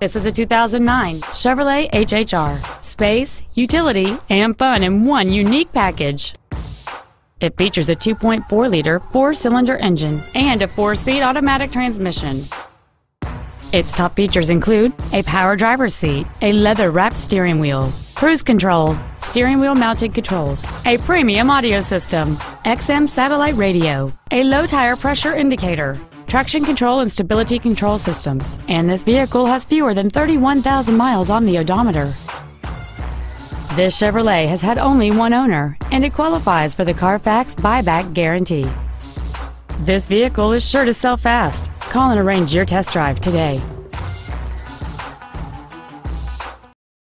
This is a 2009 Chevrolet HHR. Space, utility, and fun in one unique package. It features a 2.4-liter four-cylinder engine and a four-speed automatic transmission. Its top features include a power driver's seat, a leather-wrapped steering wheel, cruise control, steering wheel mounted controls, a premium audio system, XM satellite radio, a low tire pressure indicator, traction control and stability control systems, and this vehicle has fewer than 31,000 miles on the odometer. This Chevrolet has had only one owner, and it qualifies for the Carfax buyback guarantee. This vehicle is sure to sell fast. Call and arrange your test drive today.